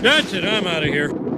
That's it, I'm out of here.